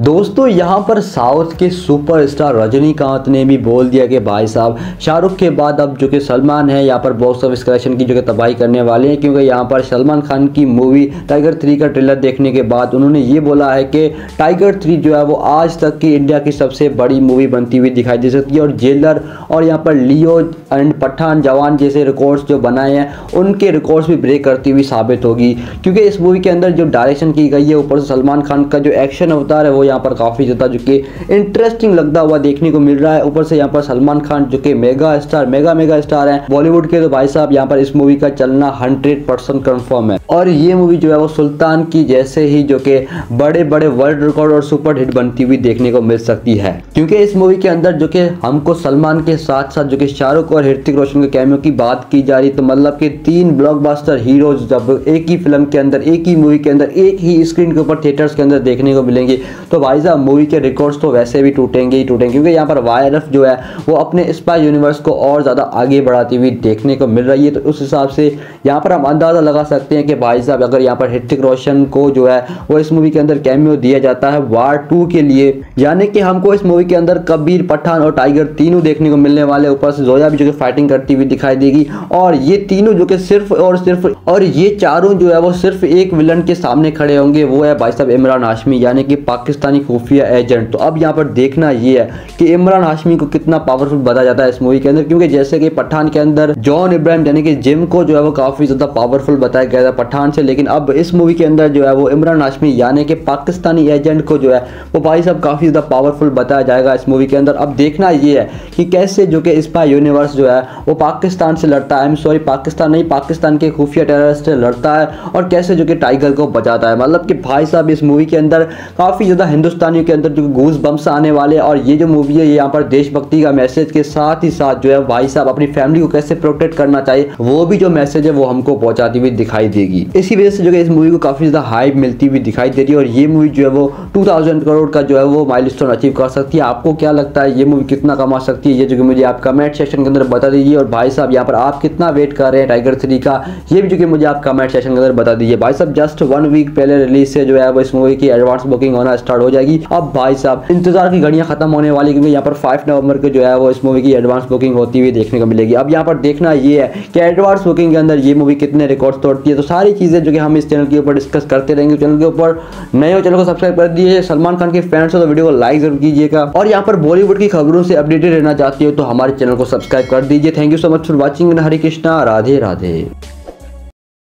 दोस्तों, यहाँ पर साउथ के सुपरस्टार रजनीकांत ने भी बोल दिया कि भाई साहब, शाहरुख के बाद अब जो कि सलमान है, यहाँ पर बॉक्स ऑफ़िस कलेक्शन की जो कि तबाही करने वाले हैं, क्योंकि यहाँ पर सलमान खान की मूवी टाइगर थ्री का ट्रेलर देखने के बाद उन्होंने ये बोला है कि टाइगर थ्री जो है वो आज तक की इंडिया की सबसे बड़ी मूवी बनती हुई दिखाई दे सकती है। और जेलर और यहाँ पर लियो एंड पठान जवान जैसे रिकॉर्ड्स जो बनाए हैं, उनके रिकॉर्ड्स भी ब्रेक करती हुई साबित होगी। क्योंकि इस मूवी के अंदर जो डायरेक्शन की गई है, ऊपर से सलमान खान का जो एक्शन अवतार है, वो यहाँ पर काफ़ी ज़्यादा जो कि इंटरेस्टिंग लगता हुआ देखने को मिल रहा है। ऊपर से यहाँ पर सलमान खान जो कि mega star mega mega star है। बॉलीवुड के तो भाई साहब यहाँ पर इस मूवी का चलना हंड्रेड परसेंट कन्फर्म है। और ये मूवी जो है वो सुल्तान की जैसे ही जो कि बड़े बड़े वर्ल्ड रिकॉर्ड और सुपर हिट बनती हुई देखने को मिल सकती है। क्योंकि इस मूवी के अंदर जो कि हमको सलमान के साथ साथ जो कि शाहरुख और ऋतिक रोशन के कैमियो की बात की जा रही तो मतलब कि तीन ब्लॉकबस्टर हीरोज जब एक ही फ़िल्म के अंदर, एक ही मूवी के अंदर, एक ही स्क्रीन के ऊपर थिएटर्स के अंदर देखने को मिलेंगे तो भाई साहब मूवी के रिकॉर्ड्स तो वैसे भी टूटेंगे ही टूटेंगे, क्योंकि यहाँ पर वायरफ जो है, वो अपने स्पाई यूनिवर्स को और ज़्यादा आगे बढ़ाती हुई देखने को मिल रही है। तो उस हिसाब से यहाँ पर हम अंदाज़ा लगा सकते हैं कि भाई साहब, अगर यहाँ पर ऋतिक रोशन को जो है, वो इस मूवी के अंदर कैमियो दिया जाता है वार टू के लिए। यानी कि हमको इस मूवी के अंदर कबीर, पठान और टाइगर तीनों देखने को मिलने वाले ऊपर से जोया भी जो कि फाइटिंग करती हुई दिखाई देगी। और ये तीनों जो कि सिर्फ़ और सिर्फ़, और ये चारों जो है, वो सिर्फ़ एक विलन के सामने खड़े होंगे। वो है भाई साहब इमरान हाशमी, यानी कि पाकिस्तानी खुफिया एजेंट। तो अब यहाँ पर देखना ये है कि इमरान हाशमी को कितना पावरफुल बताया जाता है इस मूवी के अंदर, क्योंकि जैसे कि पठान के अंदर जॉन इब्राहिम यानी कि जिम को जो है वो काफ़ी ज़्यादा पावरफुल बताया गया था पठान से, लेकिन अब इस मूवी के अंदर जो है वो इमरान हाशमी यानी कि पाकिस्तानी एजेंट को जो है वो भाई साहब काफ़ी ज़्यादा पावरफुल बताया जाएगा इस मूवी के अंदर। अब देखना ये है कि कैसे जो कि स्पा यूनिवर्स जो है वो पाकिस्तान से लड़ता है। आई एम सॉरी पाकिस्तान नहीं, पाकिस्तान के खुफिया टेररिस्ट से लड़ता है और कैसे जो कि टाइगर को बचाता है। मतलब कि भाई साहब इस मूवी के अंदर काफ़ी ज़्यादा हिंदुस्तानियों के अंदर जो घूस बम्स आने वाले और ये जो मूवी है यहाँ पर देशभक्ति का मैसेज के साथ ही साथ जो है, भाई साहब, अपनी फैमिली को कैसे प्रोटेक्ट करना चाहिए, वो भी जो मैसेज है, वो हमको पहुंचाती हुई दिखाई देगी। इसी वजह से जो है, इस मूवी को काफ़ी ज़्यादा हाइप मिलती हुई दिखाई दे रही है और ये मूवी जो है, वो टू करोड़ का जो है, वो माइलस्टोन अचीव कर सकती है। आपको क्या लगता है, ये मूवी कितना कमा सकती है? ये जो मुझे आप कमेंट सेक्शन के अंदर बता दीजिए और भाई साहब, यहाँ पर आप कितना वेट कर रहे हैं टाइगर थ्री का? ये भी जो कि मुझे आप कमेंट सेक्शन के अंदर बता दीजिए। भाई साहब जस्ट वन वीक पहले रिलीज़ से जो है, वो इस मूवी की एडवांस बुकिंग होना स्टार्ट हो जाएगी। अब भाई साहब, इंतज़ार की घड़ियाँ खत्म होने वाली क्योंकि यहाँ पर फाइव नवंबर को जो है वो इस मूवी की एडवांस बुकिंग होती हुई देखने को मिलेगी। अब यहाँ पर देखना ये है कि एडवांस बुकिंग के अंदर ये मूवी कितने रिकॉर्ड तोड़ती है। तो सारी चीज़ें जो कि हम इस चैनल के ऊपर डिस्कस करते रहेंगे। चैनल के ऊपर नए हो, चैनल को सब्सक्राइब कर दीजिए। सलमान खान के फैंस हो तो वीडियो को लाइक ज़रूर कीजिएगा। और यहाँ पर बॉलीवुड की खबरों से अपडेटेड रहना चाहती हो तो हमारे चैनल को सब्सक्राइब कर दीजिए। Thank you so much for watching Hare Krishna, Radhe Radhe.